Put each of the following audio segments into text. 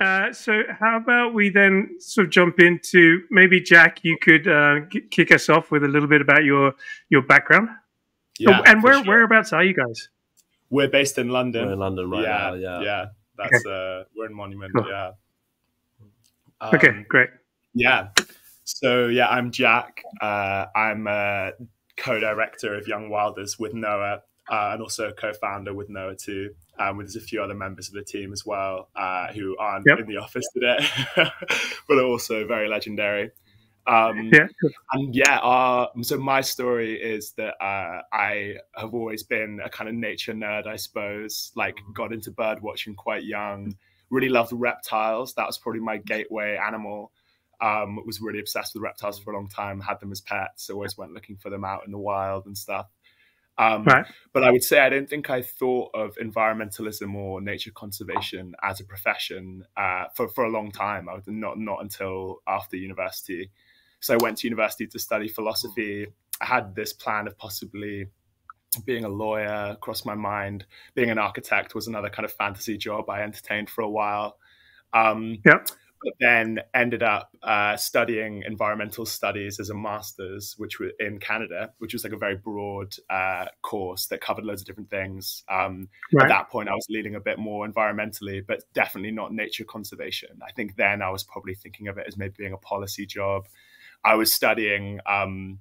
Uh, so how about we then sort of jump into maybe Jack, you could uh, kick us off with a little bit about your your background. Yeah, oh, and where sure. whereabouts are you guys? We're based in London. We're in London right yeah, now. Yeah, yeah. That's okay. uh, we're in Monument. Cool. Yeah. Um, okay, great. Yeah. So yeah, I'm Jack. Uh, I'm a co-director of Young Wilders with Noah, uh, and also co-founder with Noah too. Um, there's a few other members of the team as well uh, who aren't yep. in the office today, but are also very legendary. Um, yeah. And yeah, uh, so my story is that uh, I have always been a kind of nature nerd, I suppose. Like, got into bird watching quite young. Really loved reptiles. That was probably my gateway animal. Um, was really obsessed with reptiles for a long time. Had them as pets. Always went looking for them out in the wild and stuff. Um, right. But I would say I don't think I thought of environmentalism or nature conservation as a profession uh, for for a long time. I was not not until after university. So I went to university to study philosophy. I had this plan of possibly being a lawyer crossed my mind. Being an architect was another kind of fantasy job I entertained for a while. Um, yeah but then ended up uh, studying environmental studies as a master's, which was in Canada, which was like a very broad uh, course that covered loads of different things. Um, right. At that point, I was leaning a bit more environmentally, but definitely not nature conservation. I think then I was probably thinking of it as maybe being a policy job. I was studying um,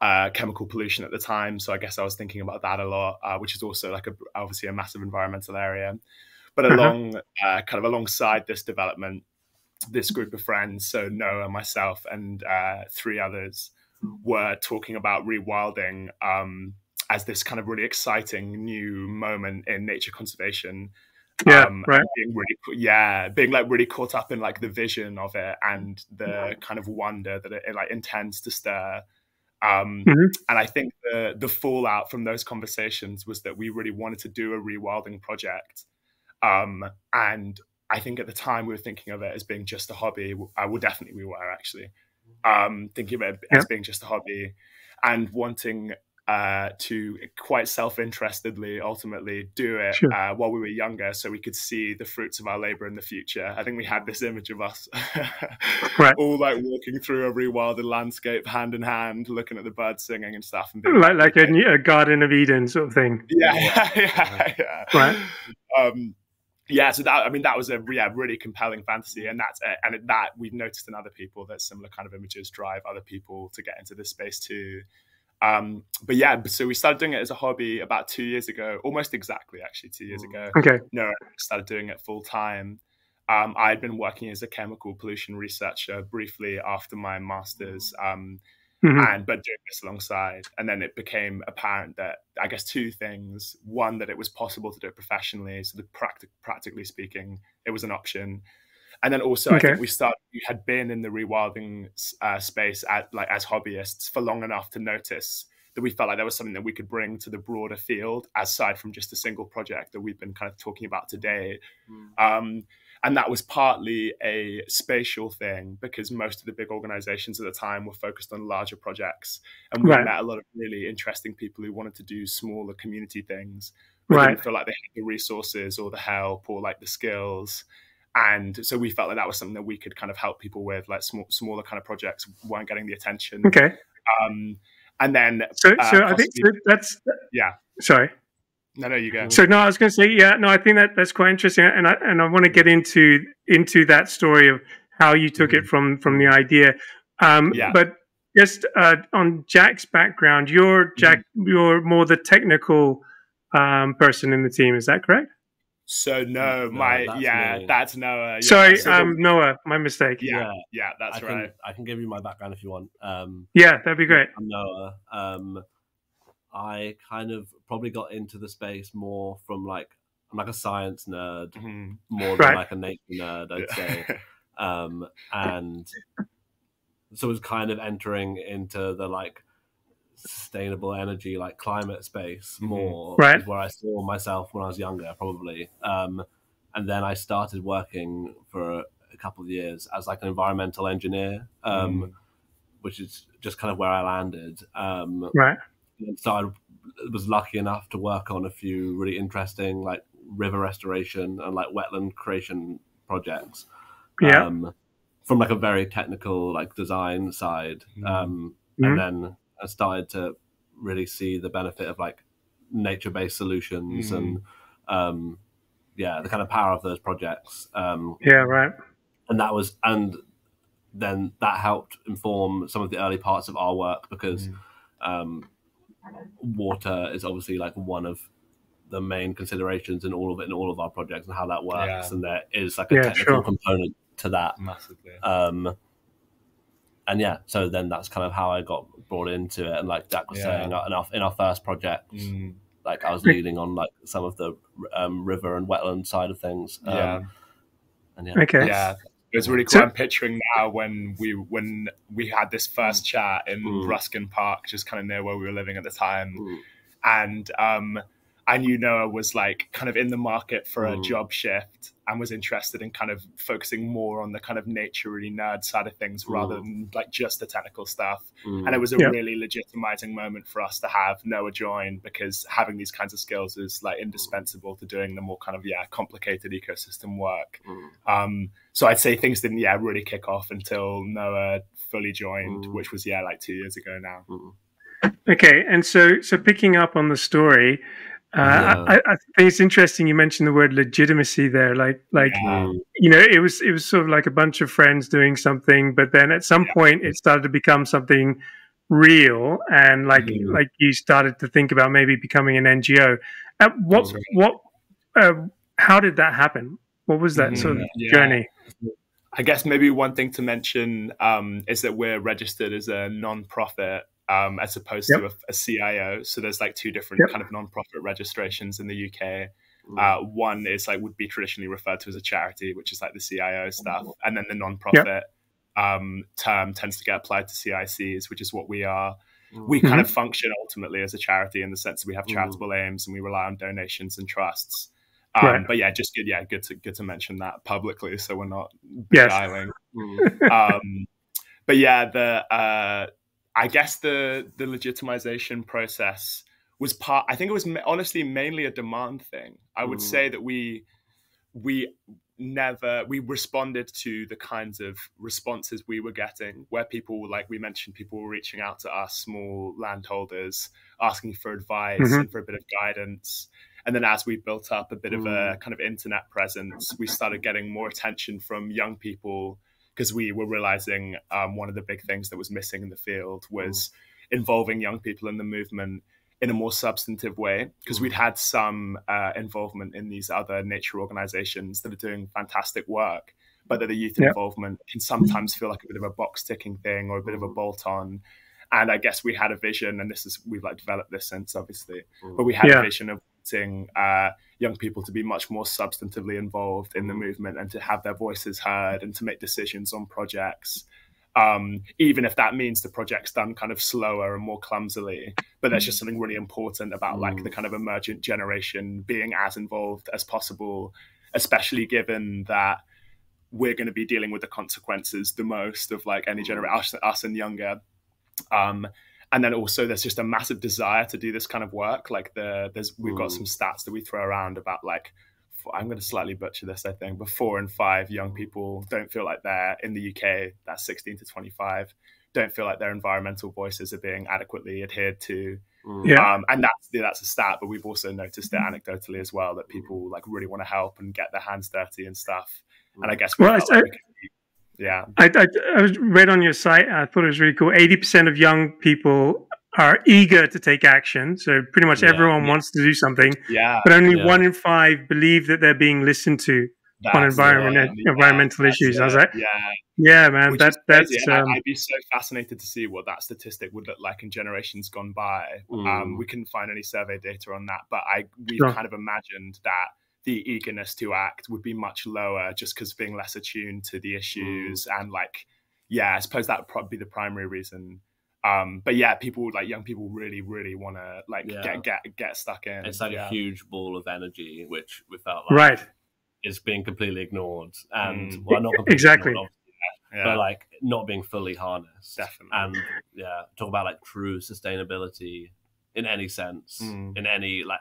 uh, chemical pollution at the time, so I guess I was thinking about that a lot, uh, which is also like a, obviously a massive environmental area. But uh-huh. along, uh, kind of alongside this development, this group of friends, so Noah, myself, and uh, three others, were talking about rewilding um, as this kind of really exciting new moment in nature conservation. Yeah, um, right. Being really, yeah, being like really caught up in like the vision of it and the kind of wonder that it, it like intends to stir. Um, mm-hmm. And I think the the fallout from those conversations was that we really wanted to do a rewilding project. Um, and I think at the time we were thinking of it as being just a hobby. I would definitely we were actually um, thinking of it as being just a hobby, and wanting uh, to quite self-interestedly ultimately do it sure. uh, while we were younger, so we could see the fruits of our labor in the future. I think we had this image of us right. all like walking through a rewilded landscape, hand in hand, looking at the birds singing and stuff, and like like a, a, Garden of Eden sort of thing. Yeah, yeah, yeah. yeah. Right. Um, yeah, so that I mean that was a yeah really compelling fantasy, and that's and that we've noticed in other people that similar kind of images drive other people to get into this space too. Um, but yeah, so we started doing it as a hobby about two years ago, almost exactly actually two years ago. Okay, no, started doing it full time. Um, I had been working as a chemical pollution researcher briefly after my master's. Um, Mm-hmm. and but doing this alongside and then it became apparent that i guess two things one that it was possible to do it professionally so the practic- practically speaking it was an option and then also okay. i think we started we had been in the rewilding uh, space at like as hobbyists for long enough to notice that we felt like there was something that we could bring to the broader field aside from just a single project that we've been kind of talking about today mm. um, and that was partly a spatial thing because most of the big organizations at the time were focused on larger projects. And we right. met a lot of really interesting people who wanted to do smaller community things, right. didn't feel like they had the resources or the help or like the skills. And so we felt like that was something that we could kind of help people with, like small, smaller kind of projects weren't getting the attention. Okay. Um, and then, so, uh, so I think that's yeah. Sorry. No, no, you go. So no, I was going to say, yeah, no, I think that that's quite interesting, and I and I want to get into into that story of how you took mm-hmm. it from from the idea. Um, yeah. But just uh, on Jack's background, you're Jack, mm-hmm. you're more the technical um, person in the team. Is that correct? So no, my that's yeah, me. that's Noah. Yeah. Sorry, so um, Noah, my mistake. Yeah, yeah, yeah that's I right. Can, I can give you my background if you want. Um, yeah, that'd be great. I'm Noah. Um, I kind of probably got into the space more from like I'm like a science nerd mm-hmm. more than right. like a nature nerd, I'd yeah. say. Um, and so it was kind of entering into the like sustainable energy, like climate space mm-hmm. more, right. where I saw myself when I was younger, probably. Um, and then I started working for a couple of years as like an environmental engineer, um, mm. which is just kind of where I landed. Um, right so I was lucky enough to work on a few really interesting like river restoration and like wetland creation projects. Yeah. Um, from like a very technical like design side, mm-hmm. um, mm-hmm. and then I started to really see the benefit of like nature-based solutions mm-hmm. and um, yeah, the kind of power of those projects. Um, yeah, right. And that was and then that helped inform some of the early parts of our work because mm. um, water is obviously like one of the main considerations in all of it in all of our projects and how that works yeah. and there is like a yeah, technical sure. component to that massively um, and yeah so then that's kind of how i got brought into it and like jack was yeah. saying in our, in our first project mm. like i was leading on like some of the um, river and wetland side of things um, yeah and yeah okay yeah it's really cool. I'm picturing now when we when we had this first chat in mm. Ruskin Park, just kind of near where we were living at the time, mm. and um, I knew Noah was like kind of in the market for a mm. job shift and was interested in kind of focusing more on the kind of nature really nerd side of things mm. rather than like just the technical stuff. Mm. And it was a yeah. really legitimizing moment for us to have Noah join because having these kinds of skills is like indispensable to doing the more kind of yeah complicated ecosystem work. Mm. Um, so I'd say things didn't yeah really kick off until Noah fully joined, mm. which was yeah like two years ago now. Mm. Okay, and so so picking up on the story, uh, yeah. I, I, think it's interesting you mentioned the word legitimacy there. Like, like yeah. you know, it was it was sort of like a bunch of friends doing something, but then at some yeah. point it started to become something real, and like mm-hmm. like you started to think about maybe becoming an NGO. Uh, what right. what uh, how did that happen? What was that sort of journey? I guess maybe one thing to mention um, is that we're registered as a non-profit um, as opposed yep. to a, a, CIO. So there's like two different yep. kind of non-profit registrations in the UK. Mm. Uh, one is like would be traditionally referred to as a charity, which is like the CIO stuff, mm. and then the non-profit yep. um, term tends to get applied to CICs, which is what we are. We mm-hmm. kind of function ultimately as a charity in the sense that we have mm. charitable mm. aims and we rely on donations and trusts. Um, right. But yeah, just good. Yeah, good to good to mention that publicly, so we're not beguiling. Yes. um, but yeah, the uh, I guess the the legitimization process was part. I think it was honestly mainly a demand thing. I would mm. say that we we never we responded to the kinds of responses we were getting where people like we mentioned people were reaching out to us small landholders asking for advice mm-hmm. and for a bit of guidance and then as we built up a bit mm. of a mm. kind of internet presence we started getting more attention from young people because we were realizing um, one of the big things that was missing in the field was mm. involving young people in the movement in a more substantive way because mm. we'd had some uh, involvement in these other nature organizations that are doing fantastic work but that the youth yep. involvement can sometimes feel like a bit of a box ticking thing or a bit of a mm. bolt on and i guess we had a vision and this is we've like developed this since obviously mm. but we had yeah. a vision of wanting uh, young people to be much more substantively involved in the mm. movement and to have their voices heard and to make decisions on projects. Um, even if that means the project's done kind of slower and more clumsily. But there's just mm. something really important about like the mm. kind of emergent generation being as involved as possible, especially given that we're going to be dealing with the consequences the most of like any generation, us, us and younger. Um, and then also there's just a massive desire to do this kind of work. Like the there's we've got some mm. stats that we throw around about like i'm going to slightly butcher this i think but four and five young mm. people don't feel like they're in the uk that's 16 to 25 don't feel like their environmental voices are being adequately adhered to. Mm. Yeah. Um, and that's that's a stat, but we've also noticed it mm-hmm. anecdotally as well that people like really want to help and get their hands dirty and stuff. And I guess well, like we yeah. I, I, I read on your site, I thought it was really cool. 80% of young people are eager to take action. So pretty much yeah, everyone yeah. wants to do something. Yeah. But only yeah. one in five believe that they're being listened to that's on environment, environmental issues. I was like, yeah. Yeah, man. That, that's. Um, I'd be so fascinated to see what that statistic would look like in generations gone by. Um, mm. Um, we couldn't find any survey data on that, but I we sure. kind of imagined that the eagerness to act would be much lower just because being less attuned to the issues mm. and like yeah i suppose that would probably be the primary reason um but yeah people like young people really really want to like yeah. get get get stuck in it's like yeah. a huge ball of energy which we felt like right is being completely ignored and mm. well not exactly ignored, yeah. but like not being fully harnessed definitely and yeah talk about like true sustainability in any sense mm. in any like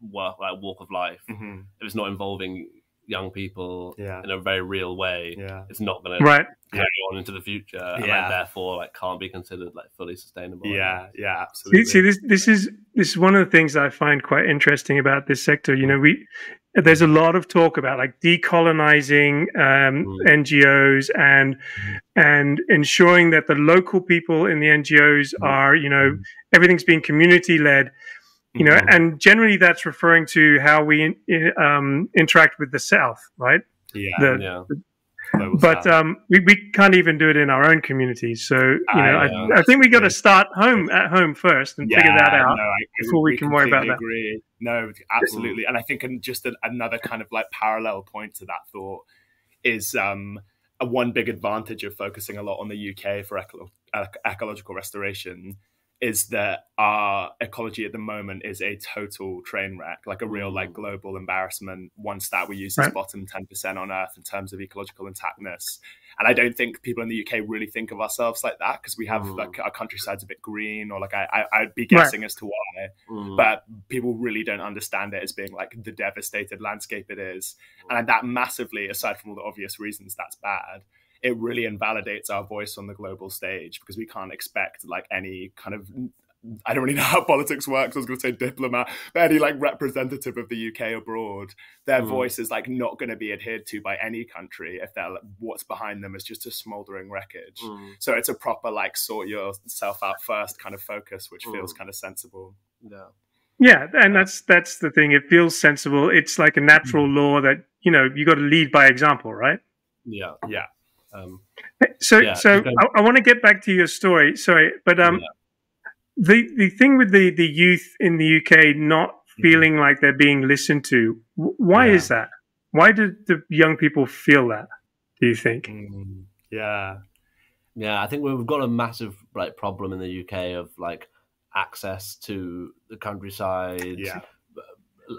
work like walk of life mm-hmm. if it's not involving young people yeah. in a very real way, yeah. it's not going right. to carry on into the future, and like, therefore like can't be considered like fully sustainable. Yeah, yeah, absolutely. See, see, this this is this is one of the things I find quite interesting about this sector. You know, we there's a lot of talk about like decolonizing um, mm. NGOs and mm. and ensuring that the local people in the NGOs mm. are, you know, mm. everything's being community led you know, mm-hmm. and generally that's referring to how we in, um, interact with the South, right? Yeah, the, yeah. The, but um, we, we can't even do it in our own communities. So you know, I, I, I think we got to start home at home first and yeah, figure that out no, before we, we can worry about that. Agree. No, absolutely. And I think and just another kind of like parallel point to that thought is um, a one big advantage of focusing a lot on the UK for eco- ecological restoration is that our ecology at the moment is a total train wreck, like a real like mm. global embarrassment. One stat we use is right. bottom ten percent on Earth in terms of ecological intactness, and I don't think people in the UK really think of ourselves like that because we have mm. like our countryside's a bit green, or like I, I would be guessing right. as to why, mm. but people really don't understand it as being like the devastated landscape it is, mm. and that massively, aside from all the obvious reasons, that's bad it really invalidates our voice on the global stage because we can't expect like any kind of I don't really know how politics works. I was going to say diplomat, but any like representative of the UK abroad, their mm. voice is like not going to be adhered to by any country if they're what's behind them is just a smoldering wreckage. Mm. So it's a proper like sort yourself out first kind of focus, which mm. feels kind of sensible. Yeah. Yeah, and that's that's the thing. It feels sensible. It's like a natural mm. law that you know you got to lead by example, right? Yeah, yeah. Um, so, yeah, so I, I want to get back to your story. Sorry, but um, yeah. the the thing with the the youth in the UK not mm-hmm. feeling mm-hmm. like they're being listened to, why yeah. is that? Why do the young people feel that? Do you think? Mm, yeah, yeah. I think we've got a massive like problem in the UK of like access to the countryside. Yeah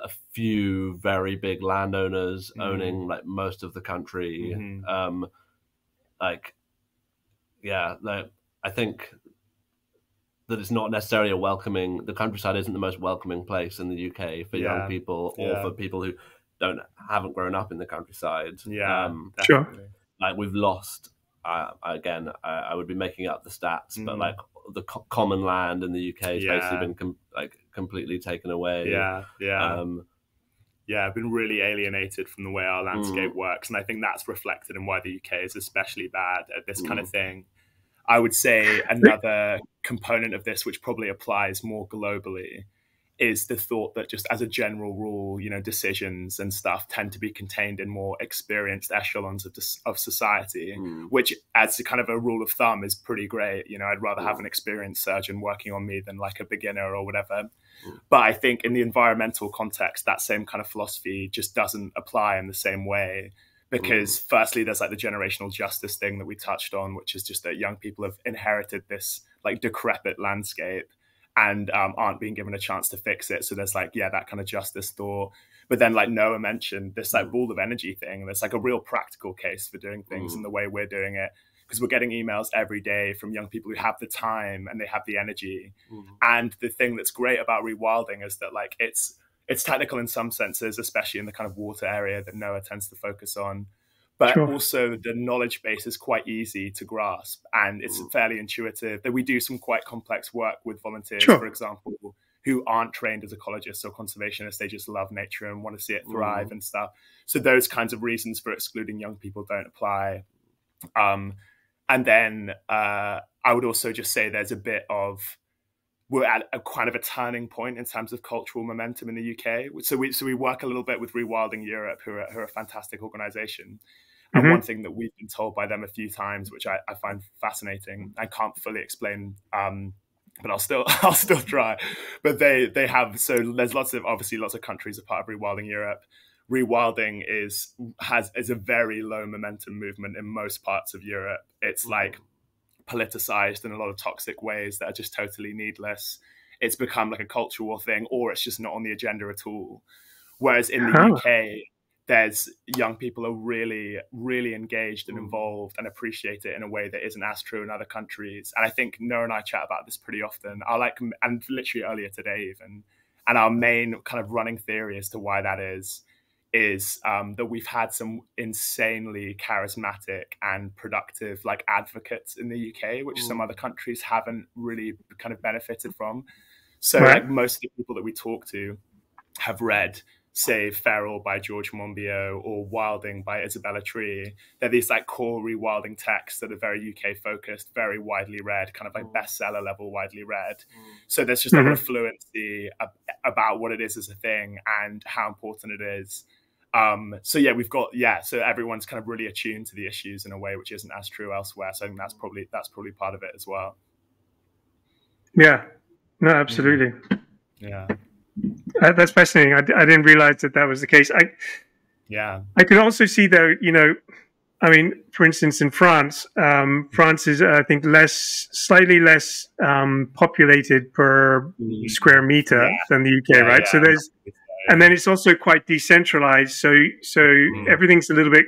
a few very big landowners mm. owning like most of the country. Mm-hmm. Um, like yeah like i think that it's not necessarily a welcoming the countryside isn't the most welcoming place in the uk for yeah. young people or yeah. for people who don't haven't grown up in the countryside yeah um, sure like we've lost uh, again I, I, would be making up the stats mm. but like the co- common land in the uk has yeah. basically been com- like completely taken away yeah yeah um, yeah, I've been really alienated from the way our landscape mm. works. And I think that's reflected in why the UK is especially bad at this mm. kind of mm. thing. I would say another component of this, which probably applies more globally, is the thought that just as a general rule, you know, decisions and stuff tend to be contained in more experienced echelons of, of society, mm. which as a kind of a rule of thumb is pretty great. You know, I'd rather mm. have an experienced surgeon working on me than like a beginner or whatever. Mm. But I think in the environmental context, that same kind of philosophy just doesn't apply in the same way because mm. firstly there's like the generational justice thing that we touched on which is just that young people have inherited this like decrepit landscape and um, aren't being given a chance to fix it. So there's like, yeah, that kind of justice door. But then, like Noah mentioned, this like mm. rule of energy thing. There's like a real practical case for doing things mm. in the way we're doing it because we're getting emails every day from young people who have the time and they have the energy. Mm. And the thing that's great about rewilding is that like it's it's technical in some senses, especially in the kind of water area that Noah tends to focus on but sure. also the knowledge base is quite easy to grasp and it's mm. fairly intuitive. That we do some quite complex work with volunteers, sure. for example, who aren't trained as ecologists or conservationists. They just love nature and want to see it thrive mm. and stuff. So those kinds of reasons for excluding young people don't apply. Um, and then uh, I would also just say there's a bit of we're at a kind of a turning point in terms of cultural momentum in the UK. So we so we work a little bit with Rewilding Europe, who are, who are a fantastic organisation, and mm-hmm. one thing that we've been told by them a few times, which I, I find fascinating, I can't fully explain, um, but I'll still I'll still try. But they they have so there's lots of obviously lots of countries a part of Rewilding Europe. Rewilding is has is a very low momentum movement in most parts of Europe. It's mm-hmm. like politicized in a lot of toxic ways that are just totally needless. It's become like a cultural thing, or it's just not on the agenda at all. Whereas in the UK, there's young people are really really engaged and mm. involved and appreciate it in a way that isn't as true in other countries and i think noah and i chat about this pretty often i like and literally earlier today even and our main kind of running theory as to why that is is um, that we've had some insanely charismatic and productive like advocates in the UK, which mm. some other countries haven't really kind of benefited from. So right. like most of the people that we talk to have read say Feral by George Monbiot or Wilding by Isabella Tree. They're these like core rewilding texts that are very UK focused, very widely read, kind of like mm. bestseller level widely read. Mm. So there's just mm-hmm. a lot of fluency about what it is as a thing and how important it is. Um, so yeah, we've got yeah. So everyone's kind of really attuned to the issues in a way which isn't as true elsewhere. So I think that's probably that's probably part of it as well. Yeah. No, absolutely. Mm. Yeah. Uh, that's fascinating. I, I didn't realize that that was the case. I, yeah. I can also see though, you know, I mean, for instance, in France, um, France is, I think, less, slightly less um, populated per mm. square meter yeah. than the UK, yeah, right? Yeah. So there's, and then it's also quite decentralized. So, so mm. everything's a little bit.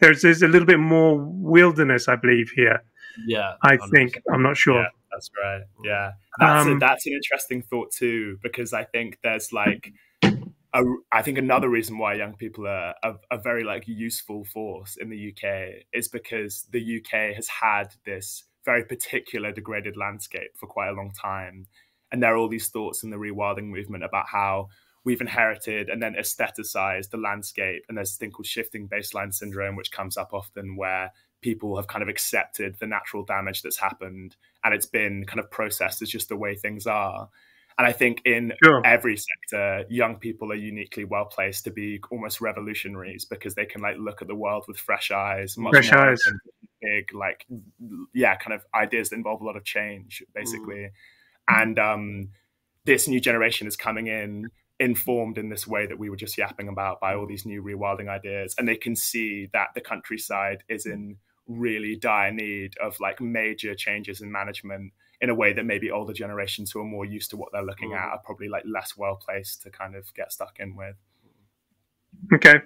There's, there's a little bit more wilderness, I believe, here. Yeah, I 100%. think. I'm not sure. That's right. Yeah, that's um, a, that's an interesting thought too, because I think there's like, a, I think another reason why young people are a, a very like useful force in the UK is because the UK has had this very particular degraded landscape for quite a long time, and there are all these thoughts in the rewilding movement about how we've inherited and then aestheticized the landscape. And there's a thing called shifting baseline syndrome, which comes up often where people have kind of accepted the natural damage that's happened and it's been kind of processed as just the way things are. And I think in sure. every sector, young people are uniquely well placed to be almost revolutionaries because they can like look at the world with fresh eyes, much fresh eyes, big like yeah, kind of ideas that involve a lot of change, basically. Mm. And um, this new generation is coming in informed in this way that we were just yapping about by all these new rewilding ideas, and they can see that the countryside is in really dire need of like major changes in management in a way that maybe older generations who are more used to what they're looking mm. at are probably like less well placed to kind of get stuck in with. Okay.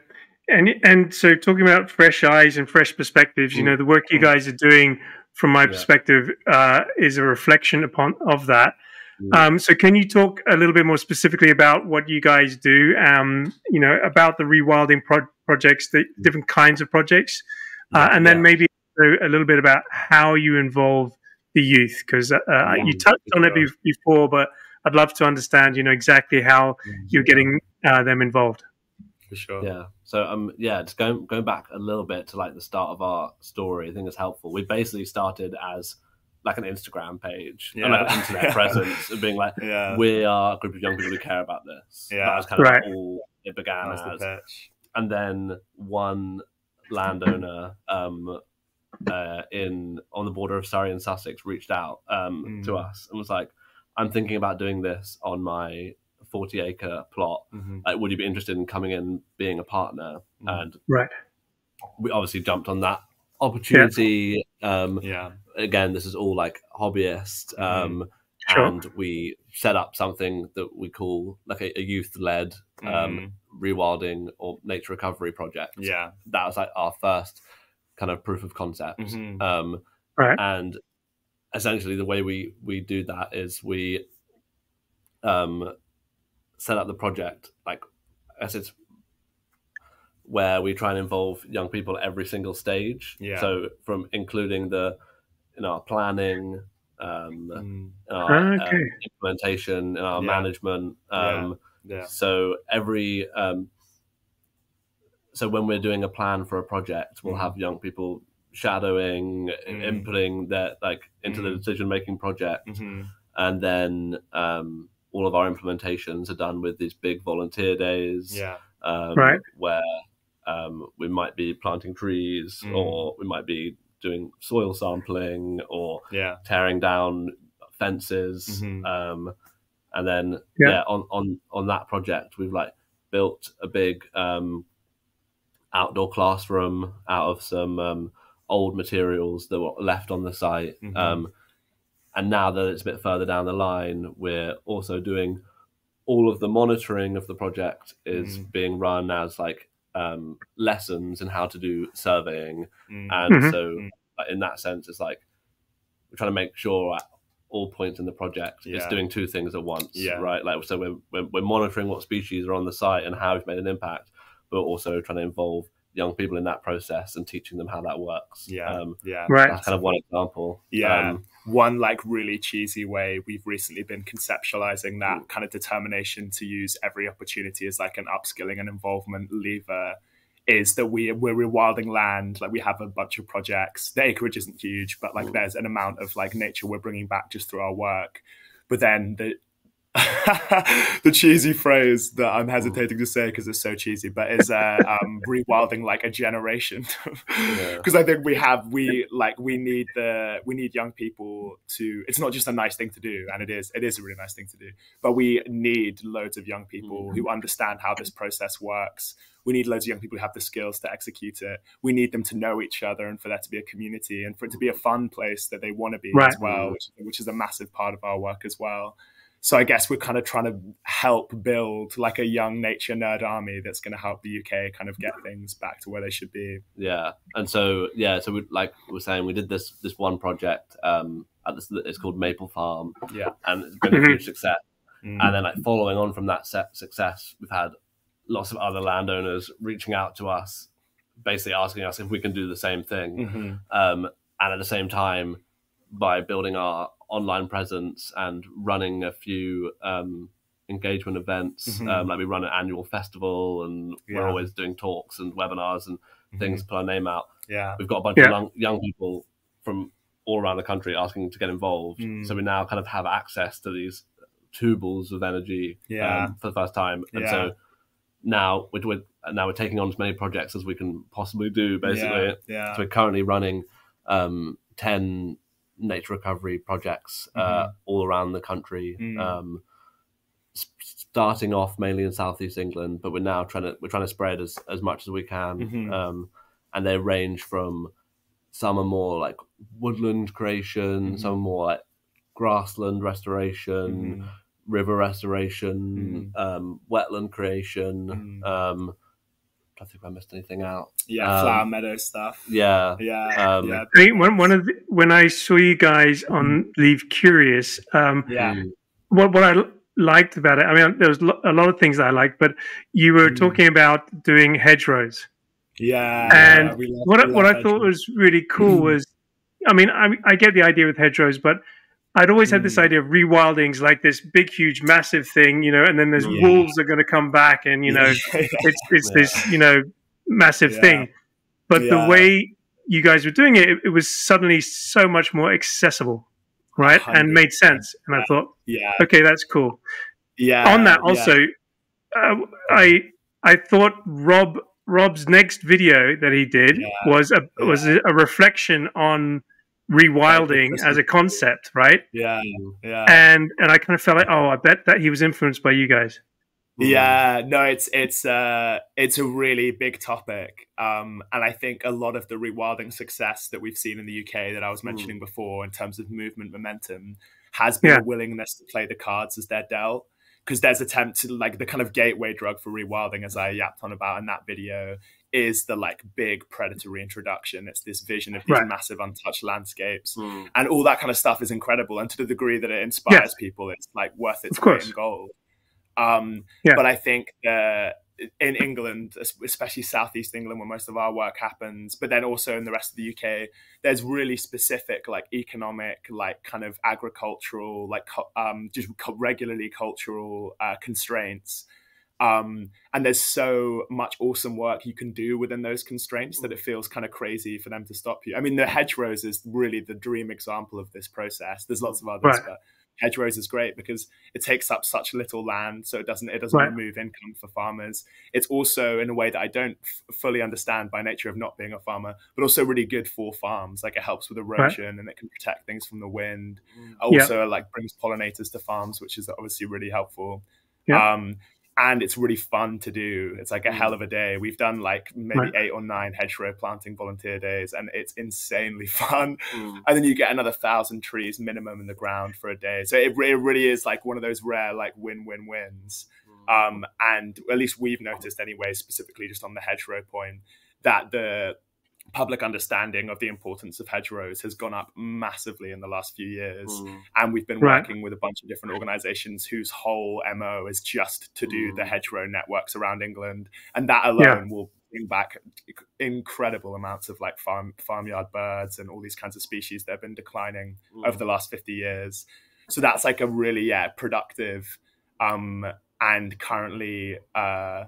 And and so talking about fresh eyes and fresh perspectives, you know, the work you mm. guys are doing from my yeah. perspective uh, is a reflection upon of that. Mm. Um, so can you talk a little bit more specifically about what you guys do? Um, you know, about the rewilding pro- projects, the different kinds of projects, uh, and then yeah. maybe a little bit about how you involve the youth because uh, uh, yeah, you touched on it before, but I'd love to understand, you know, exactly how you're getting uh, them involved. For sure. Yeah. So um, yeah, just going going back a little bit to like the start of our story, I think it's helpful. We basically started as like an Instagram page yeah. and like an internet presence and being like, yeah. we are a group of young people who care about this. Yeah. That was kind of right. all it began as. The and then one landowner um, uh, in on the border of Surrey and Sussex reached out um, mm. to us and was like, "I'm thinking about doing this on my 40 acre plot. Mm-hmm. Like, would you be interested in coming in being a partner?" Mm. And right, we obviously jumped on that opportunity. Yeah. Um, yeah. Again, this is all like hobbyist. Mm-hmm. Um, sure. And we set up something that we call like a, a youth led um, mm-hmm. rewilding or nature recovery project. Yeah. That was like our first kind of proof of concept. Mm-hmm. Um, right. And essentially, the way we we do that is we um, set up the project like as it's where we try and involve young people at every single stage. Yeah. So from including the in our planning, um, mm. our ah, okay. um, implementation, in our yeah. management. Um, yeah. yeah. So every um, so when we're doing a plan for a project, we'll mm. have young people shadowing, mm. inputting that like into mm. the decision making project, mm-hmm. and then um, all of our implementations are done with these big volunteer days, yeah, um, right, where um, we might be planting trees, mm. or we might be doing soil sampling, or yeah. tearing down fences, mm-hmm. Um, and then yeah. yeah. on on on that project we've like built a big um, outdoor classroom out of some um, old materials that were left on the site. Mm-hmm. Um, and now that it's a bit further down the line, we're also doing all of the monitoring of the project is mm. being run as like um, lessons in how to do surveying. Mm. And mm-hmm. so, mm. in that sense, it's like we're trying to make sure at all points in the project yeah. it's doing two things at once, yeah. right? Like, so we're, we're, we're monitoring what species are on the site and how we've made an impact but also trying to involve young people in that process and teaching them how that works. Yeah, um, yeah, right. That's kind of one example. Yeah, um, one like really cheesy way we've recently been conceptualizing that mm. kind of determination to use every opportunity as like an upskilling and involvement lever is that we we're rewilding land like we have a bunch of projects the acreage isn't huge but like mm. there's an amount of like nature we're bringing back just through our work but then the the cheesy phrase that I'm hesitating to say because it's so cheesy, but is uh, um, rewilding like a generation. Because yeah. I think we have we like we need the we need young people to. It's not just a nice thing to do, and it is it is a really nice thing to do. But we need loads of young people mm-hmm. who understand how this process works. We need loads of young people who have the skills to execute it. We need them to know each other and for that to be a community and for it to be a fun place that they want to be right. as well, which, which is a massive part of our work as well so I guess we're kind of trying to help build like a young nature nerd army that's going to help the UK kind of get things back to where they should be. Yeah, and so yeah, so we like we are saying, we did this this one project um, at this it's called Maple Farm. Yeah, and it's been a huge success. Mm. And then like following on from that success, we've had lots of other landowners reaching out to us, basically asking us if we can do the same thing. Mm-hmm. Um, and at the same time, by building our online presence and running a few um, engagement events. Mm-hmm. Um, like we run an annual festival, and yeah. we're always doing talks and webinars and mm-hmm. things to put our name out. Yeah, we've got a bunch yeah. of young, young, people from all around the country asking to get involved. Mm. So we now kind of have access to these tubules of energy yeah. um, for the first time, and yeah. so now we're, we're, now we're taking on as many projects as we can possibly do. Basically, yeah. So we're currently running um, ten nature recovery projects uh, mm-hmm. all around the country. Mm. Um, starting off mainly in southeast England, but we're now trying to we're trying to spread as as much as we can. Mm-hmm. Um, and they range from some are more like woodland creation, mm-hmm. some are more like grassland restoration, mm-hmm. river restoration, mm-hmm. um, wetland creation. Mm-hmm. Um, I think I missed anything out. Yeah, um, flower meadow stuff. Yeah, yeah, um, yeah. I mean, one, one of the, when I saw you guys on Leave Curious, um, yeah, what what I liked about it, I mean, there was a lot of things I liked, but you were mm. talking about doing hedgerows. Yeah, and yeah, love, what what I thought was really cool mm. was, I mean, I, I get the idea with hedgerows, but I'd always had this hmm. idea of rewildings like this big, huge, massive thing, you know, and then there's yeah. wolves are going to come back, and you know, yeah. it's it's yeah. this you know massive thing. But the way you guys were doing it, it, it, was suddenly so much more accessible, right, 100%. and made sense. And I thought, yeah, okay, that's cool. Yeah. On that, also, uh, I I thought Rob Rob's next video that he did was a was a reflection on rewilding as a concept, right? Yeah, yeah. And and I kind of felt like, oh, I bet that he was influenced by you guys. Yeah, no, it's it's uh it's a really big topic, um, and I think a lot of the rewilding success that we've seen in the UK that I was mentioning mm. before in terms of movement momentum has been yeah. a willingness to play the cards as they're dealt because there's attempt to like the kind of gateway drug for rewilding as I yapped on about in that video is the like big predator reintroduction. It's this vision of these right. massive untouched landscapes, mm. and all that kind of stuff is incredible. And to the degree that it inspires yes. people, it's like worth its weight in gold. Um, yeah. But I think uh, in England, especially southeast England, where most of our work happens, but then also in the rest of the UK, there's really specific like economic, like kind of agricultural, like um, just regularly cultural uh, constraints um, and there's so much awesome work you can do within those constraints that it feels kind of crazy for them to stop you. I mean, the hedgerows is really the dream example of this process. There's lots of others, right. but hedgerows is great because it takes up such little land, so it doesn't it doesn't right. remove income for farmers. It's also in a way that I don't f- fully understand by nature of not being a farmer, but also really good for farms. Like it helps with erosion right. and it can protect things from the wind. Mm. Also, yeah. like brings pollinators to farms, which is obviously really helpful. Yeah. Um, and it's really fun to do. It's like a hell mm. of a day. We've done like maybe right. eight or nine hedgerow planting volunteer days, and it's insanely fun. Mm. And then you get another thousand trees minimum in the ground for a day. So it, it really is like one of those rare like win win wins. Mm. Um, and at least we've noticed anyway, specifically just on the hedgerow point, that the public understanding of the importance of hedgerows has gone up massively in the last few years. Mm. And we've been right. working with a bunch of different organizations whose whole MO is just to do mm. the hedgerow networks around England. And that alone yeah. will bring back incredible amounts of like farm farmyard birds and all these kinds of species that have been declining mm. over the last 50 years. So that's like a really, yeah, productive um, and currently uh,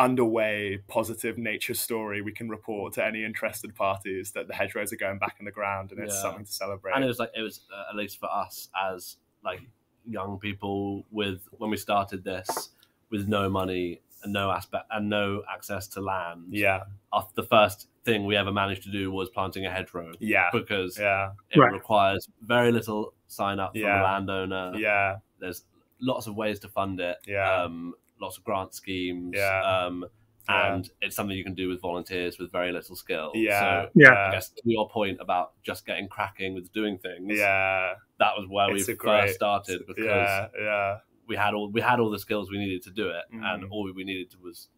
underway positive nature story we can report to any interested parties that the hedgerows are going back in the ground and it's yeah. something to celebrate. And it was like it was uh, at least for us as like young people with when we started this with no money and no aspect and no access to land. Yeah, the first thing we ever managed to do was planting a hedgerow. Yeah, because yeah, it right. requires very little sign up from yeah. the landowner. Yeah, there's lots of ways to fund it. Yeah. Um, lots of grant schemes. Yeah. Um, and yeah. it's something you can do with volunteers with very little skill. Yeah. So, yeah. I guess to your point about just getting cracking with doing things. Yeah. That was where it's we great, first started because yeah, yeah. we had all we had all the skills we needed to do it, mm. and all we needed was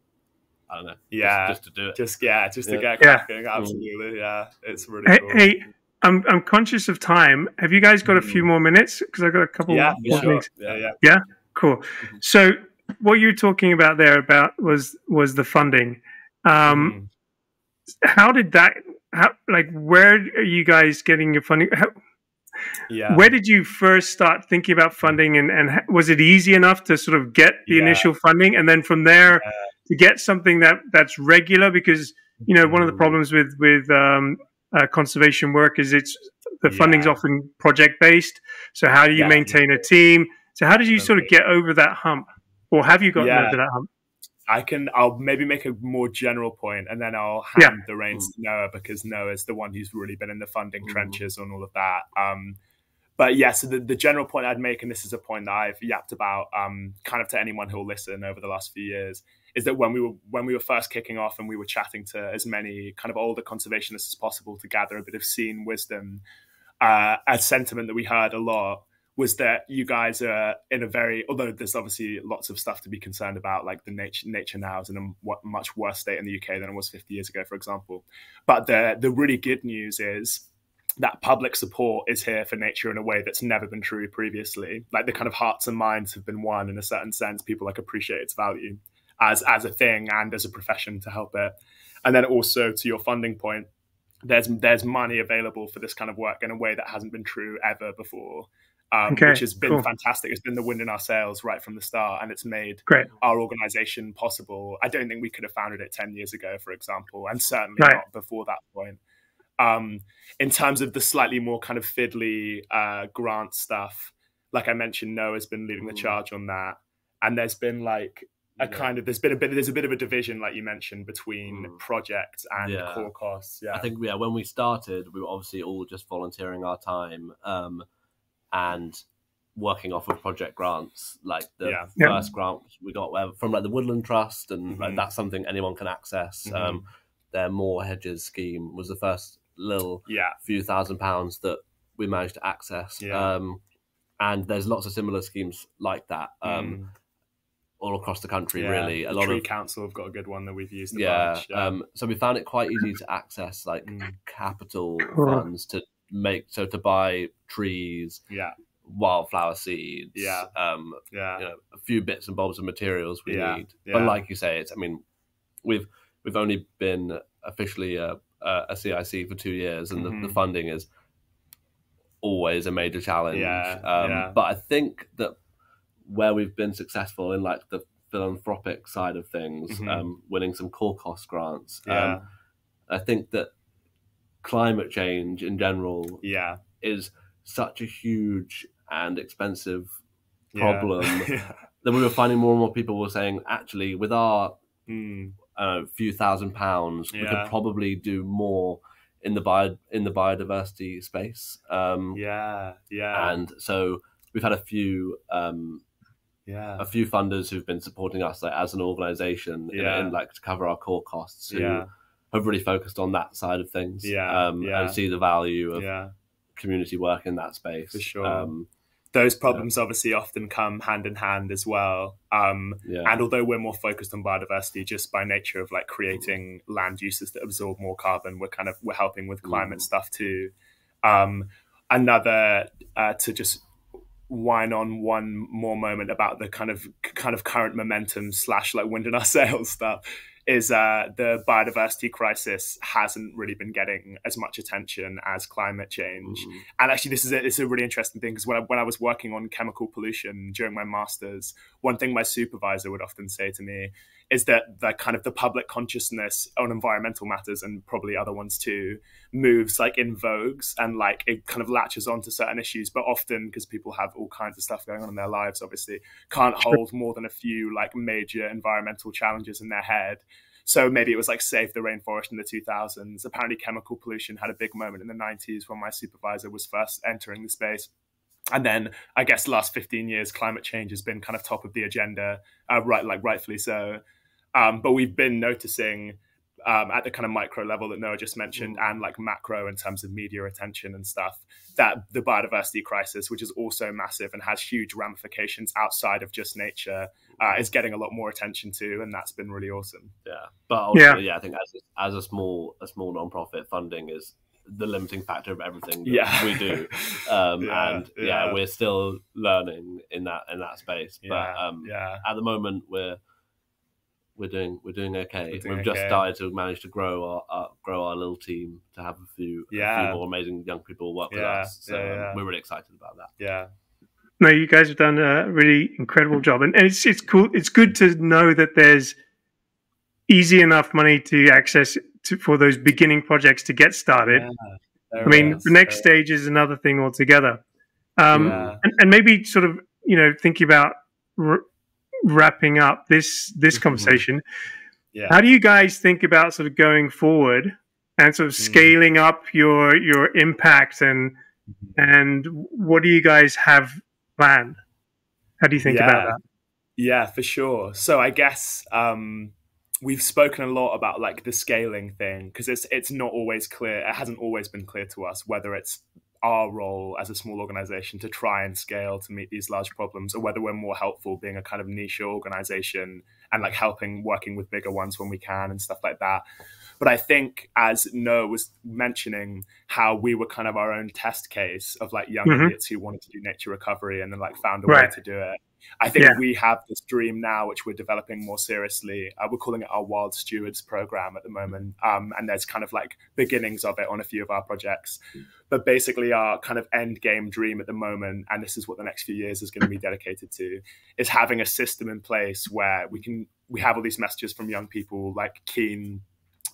I don't know. Yeah. Just, just to do it. Just yeah, just to get cracking. Absolutely. Yeah. It's really hey, cool. Hey, I'm I'm conscious of time. Have you guys got a few mm. more minutes? Because I've got a couple yeah, more sure. things. Yeah, yeah. Yeah. Cool. Mm-hmm. So what you're talking about there about was was the funding. Um, mm. How did that? How like where are you guys getting your funding? How, yeah. Where did you first start thinking about funding, and, and was it easy enough to sort of get the yeah. initial funding, and then from there yeah. to get something that that's regular? Because you know, one of the mm. problems with with um, uh, conservation work is it's the funding's often project based. So how do you maintain a team? So how did you sort of get over that hump? Or have you got yeah. over that hump? I can. I'll maybe make a more general point, and then I'll hand yeah. the reins to Noah because Noah's the one who's really been in the funding mm. trenches on all of that. Um, but yeah, so the, the general point I'd make, and this is a point that I've yapped about, um, kind of to anyone who'll listen over the last few years, is that when we were when we were first kicking off and we were chatting to as many kind of older conservationists as possible to gather a bit of seen wisdom, uh, a sentiment that we heard a lot was that you guys are in a very although there's obviously lots of stuff to be concerned about like the nature nature now is in a much worse state in the UK than it was 50 years ago for example. But the the really good news is that public support is here for nature in a way that's never been true previously. Like the kind of hearts and minds have been won in a certain sense. People like appreciate its value as as a thing and as a profession to help it. And then also to your funding point there's there's money available for this kind of work in a way that hasn't been true ever before um, okay, which has been cool. fantastic. It's been the wind in our sails right from the start, and it's made Great. our organization possible. I don't think we could have founded it 10 years ago, for example, and certainly right. not before that point. Um, in terms of the slightly more kind of fiddly uh, grant stuff, like I mentioned, Noah's been leading the charge on that. And there's been like a yeah. kind of there's been a bit there's a bit of a division like you mentioned between mm. projects and yeah. core costs yeah i think yeah when we started we were obviously all just volunteering our time um, and working off of project grants like the yeah. first yeah. grant we got from like the woodland trust and mm-hmm. like that's something anyone can access mm-hmm. um their more hedges scheme was the first little yeah. few thousand pounds that we managed to access yeah. um and there's lots of similar schemes like that um mm. all across the country really a lot Tree of council have got a good one that we've used yeah, um so we found it quite easy to access like mm. capital funds to make so to buy trees, yeah, wildflower seeds, yeah, um, yeah, you know, a few bits and bobs of materials we yeah, need. Yeah. But like you say, it's I mean, we've we've only been officially a, a CIC for two years, and mm-hmm. the, the, mm-hmm. funding is always a major challenge. Yeah, um, yeah. But I think that where we've been successful in like the philanthropic side of things, mm-hmm. um, winning some core cost grants. Yeah. Um, I think that climate change in general yeah is such a huge and expensive problem yeah. that we were finding more and more people were saying actually with our mm. uh, few thousand pounds yeah. we could probably do more in the bio in the biodiversity space um, yeah yeah and so we've had a few um, yeah a few funders who've been supporting us like as an organization yeah. in, in like to cover our core costs who, yeah have really focused on that side of things. Yeah, um, yeah. and see the value of yeah. community work in that space. For sure. Um, those problems yeah. obviously often come hand in hand as well. Um, yeah. And although we're more focused on biodiversity, just by nature of like creating land uses that absorb more carbon, we're kind of we're helping with climate mm. stuff too. Um, another uh, to just whine on one more moment about the kind of kind of current momentum slash like wind in our sails stuff is uh, the biodiversity crisis hasn't really been getting as much attention as climate change. Mm. And actually, this is a, it's a really interesting thing because when I, when I was working on chemical pollution during my masters, one thing my supervisor would often say to me is that the kind of the public consciousness on environmental matters and probably other ones too moves like in vogues and like it kind of latches onto certain issues but often because people have all kinds of stuff going on in their lives obviously can't hold more than a few like major environmental challenges in their head. So maybe it was like save the rainforest in the 2000s apparently chemical pollution had a big moment in the 90s when my supervisor was first entering the space. And then I guess the last 15 years, climate change has been kind of top of the agenda, uh, right, like rightfully so. Um, but we've been noticing um, at the kind of micro level that Noah just mentioned, mm. and like macro in terms of media attention and stuff, that the biodiversity crisis, which is also massive and has huge ramifications outside of just nature, uh, is getting a lot more attention to, and that's been really awesome. Yeah, but yeah. yeah, I think as a, as a small a small nonprofit, funding is the limiting factor of everything yeah. we do. Um, yeah, and yeah. yeah. we're still learning in that in that space. But um, yeah. at the moment, we're we're doing we're doing okay. we have just started to manage to grow our, our, grow our little team to have a few, yeah. a few more amazing young people work with yeah. us. So yeah, um, we're really excited about that. Yeah. No, you guys have done a really incredible job, and, and it's it's cool. It's good to know that there's easy enough money to access to, for those beginning projects to get started. I mean, is. the next stage is another thing altogether. Um, and, and, maybe sort of you know thinking about wrapping up this this mm-hmm. conversation, yeah. how do you guys think about sort of going forward and sort of mm. scaling up your your impact and mm-hmm. and what do you guys have planned? How do you think yeah. about that? Yeah, for sure. So I guess um, we've spoken a lot about like the scaling thing because it's it's not always clear. It hasn't always been clear to us whether it's our role as a small organization to try and scale to meet these large problems or whether we're more helpful being a kind of niche organization and like helping working with bigger ones when we can and stuff like that but i think as noah was mentioning how we were kind of our own test case of like young mm-hmm. idiots who wanted to do nature recovery and then like found a right. way to do it I think yeah. we have this dream now, which we're developing more seriously. Uh, we're calling it our Wild Stewards program at the moment, um, and there's kind of like beginnings of it on a few of our projects. But basically, our kind of end game dream at the moment, and this is what the next few years is going to be dedicated to, is having a system in place where we can we have all these messages from young people, like keen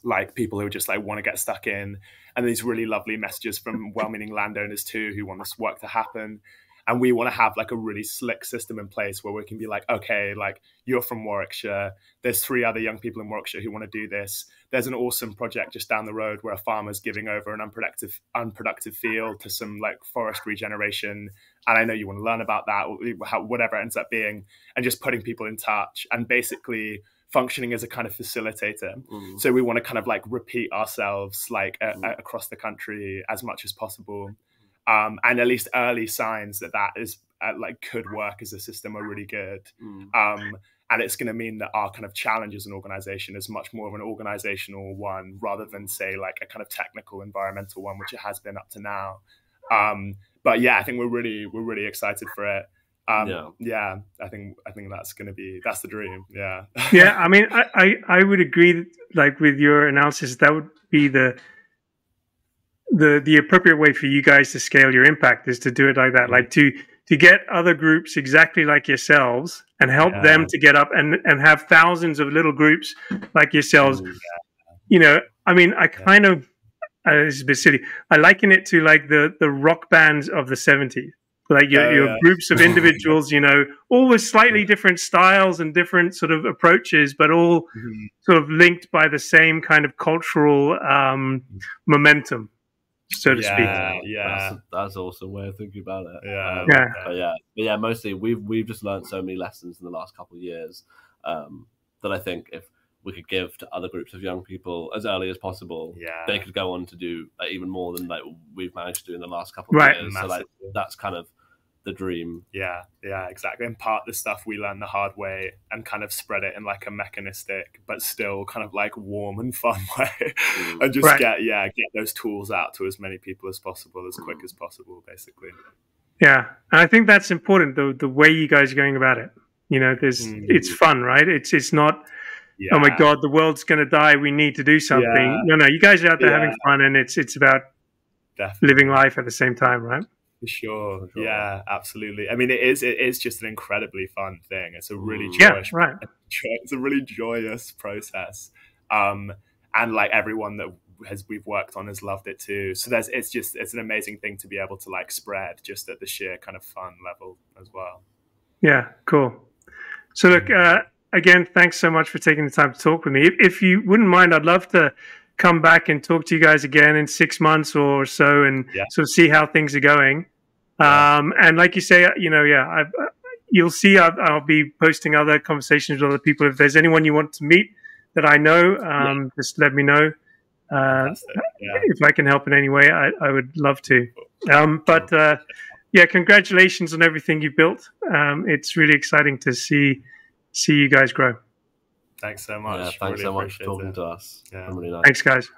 like people who just like want to get stuck in and these really lovely messages from well-meaning landowners too who want this work to happen and we want to have like a really slick system in place where we can be like okay like you're from warwickshire there's three other young people in warwickshire who want to do this there's an awesome project just down the road where a farmer's giving over an unproductive unproductive field to some like forest regeneration and i know you want to learn about that whatever it ends up being and just putting people in touch and basically functioning as a kind of facilitator. Mm. So we want to kind of like repeat ourselves like mm. across the country as much as possible um, and at least early signs that that is uh, like could work as a system are really good. Mm. Um, and it's going to mean that our kind of challenge as an organization is much more of an organizational one rather than say like a kind of technical environmental one, which it has been up to now. Um, but yeah, I think we're really we're really excited for it. Um, yeah. yeah, I think I think that's going to be that's the dream. Yeah, yeah. I mean, I, I I would agree. Like with your analysis, that would be the the the appropriate way for you guys to scale your impact is to do it like that, like to to get other groups exactly like yourselves and help yeah. them to get up and and have thousands of little groups like yourselves. Yeah. You know, I mean, I kind yeah. of uh, this is a bit silly. I liken it to like the the rock bands of the seventies. Like your, oh, your groups of individuals, you know, all with slightly different styles and different sort of approaches, but all mm-hmm. sort of linked by the same kind of cultural um, momentum so to yeah, speak. Yeah, that's, that's awesome way of thinking about it. Yeah, um, yeah, but yeah, but yeah. Mostly, we've we've just learned so many lessons in the last couple of years um, that I think if we could give to other groups of young people as early as possible, yeah. they could go on to do even more than like we've managed to do in the last couple of right. years. So like that's kind of the dream. Yeah, yeah, exactly. Impart the stuff we learn the hard way and kind of spread it in like a mechanistic, but still kind of like warm and fun way, mm. and just right. get yeah get those tools out to as many people as possible as quick as possible, basically. Yeah, and I think that's important. The the way you guys are going about it. You know, there's mm. it's fun, right? It's it's not. Yeah. Oh my God, the world's going to die. We need to do something. Yeah. No, no, you guys are out there yeah. having fun, and it's it's about Definitely. living life at the same time, right? For sure. Sure. Yeah, absolutely. I mean, it is. It is just an incredibly fun thing. It's a really mm. joyous, yeah, right. It's a really joyous process, um, and like everyone that has we've worked on has loved it too. So there's it's just it's an amazing thing to be able to like spread just at the sheer kind of fun level as well. Yeah, cool. So look, uh, again, thanks so much for taking the time to talk with me. If, if you wouldn't mind, I'd love to come back and talk to you guys again in six months or so and yeah. sort of see how things are going. Um, and like you say, you know, yeah, I've, uh, you'll see I'll, I'll, be posting other conversations with other people. If there's anyone you want to meet that I know, um, yeah. just let me know. Uh, yeah. If I can help in any way, I, I would love to. Um, but uh, yeah, congratulations on everything you've built. Um, it's really exciting to see see you guys grow. Thanks so much. Yeah, thanks really so much for talking it. to us. Yeah. Really nice. Thanks, guys.